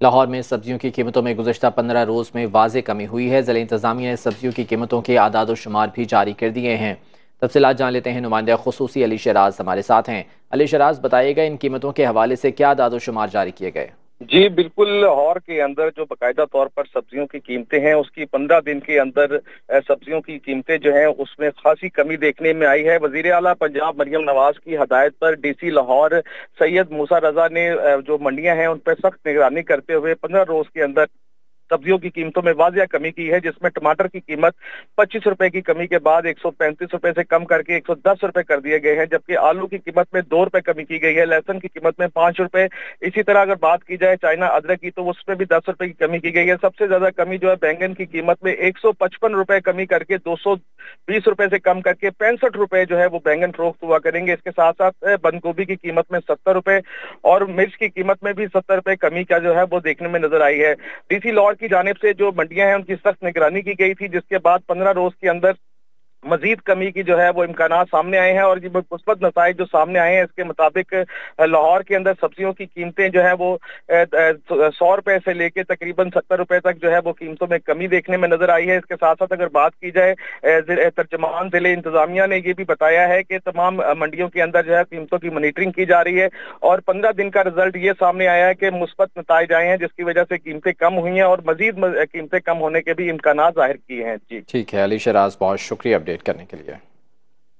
लाहौर में सब्जियों की कीमतों में गुजशत पंद्रह रोज़ में वाज कमी हुई है। ज़िले इंतजामिया ने सब्जियों की कीमतों के आदाद शुमार भी जारी कर दिए हैं। तफसलत जान लेते हैं। नुमाइंदा खसूसी अली शराज हमारे साथ हैं। अली शराज, बताइएगा इन कीमतों के हवाले से क्या आदाद शुमार जारी किए गए? जी, बिल्कुल लाहौर के अंदर जो बाकायदा तौर पर सब्जियों की कीमतें हैं, उसकी पंद्रह दिन के अंदर सब्जियों की कीमतें जो हैं, उसमें खासी कमी देखने में आई है। वज़ीर अला पंजाब मरियम नवाज़ की हदायत पर डीसी लाहौर सैयद मूसा रजा ने जो मंडियाँ हैं, उन पर सख्त निगरानी करते हुए पंद्रह रोज के अंदर सब्जियों की कीमतों में वाजिया कमी की है, जिसमें टमाटर की कीमत पच्चीस रुपए की कमी के बाद एक सौ पैंतीस रुपए से कम करके एक सौ दस रुपए कर दिए गए हैं, जबकि आलू की कीमत में दो रुपए कमी की गई है, लहसन की कीमत में पाँच रुपए। इसी तरह अगर बात की जाए चाइना अदरक की तो उसमें भी दस रुपए की कमी की गई है। सबसे ज़्यादा कमी जो है बैंगन की कीमत में एक सौ पचपन रुपए कमी करके दो सौ बीस रुपए से कम करके पैंसठ रुपए जो है वो बैंगन फरोख्त हुआ करेंगे। इसके साथ साथ बंद गोभी की कीमत में सत्तर रुपए और मिर्च की कीमत में भी सत्तर रुपए कमी का जो है वो देखने में नज़र आई है। डीसी लॉर्ड की जानब से जो मंडियाँ हैं, उनकी सख्त निगरानी की गई थी, जिसके बाद पंद्रह रोज के अंदर मजीद कमी की जो है वो इम्कान सामने आए हैं और मुस्बत नतज जो सामने आए हैं, इसके मुताबिक लाहौर के अंदर सब्जियों की कीमतें जो है वो सौ रुपए से लेके तकरीबन सत्तर रुपए तक जो है वो कीमतों में कमी देखने में नज़र आई है। इसके साथ साथ अगर बात की जाए तर्जमान ज़िले इंतजामिया ने ये भी बताया है कि तमाम मंडियों के अंदर जो है कीमतों की मॉनिटरिंग की जा रही है और पंद्रह दिन का रिज़ल्ट ये सामने आया है कि मुस्बत नतज आए हैं, जिसकी वजह से कीमतें कम हुई हैं और मजीद कीमतें कम होने के भी इम्कान ज़ाहिर किए हैं। जी। ठीक है, अली शराज, बहुत शुक्रिया। अपडेट करने के लिए।